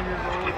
nine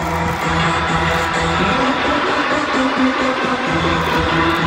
years old. Thank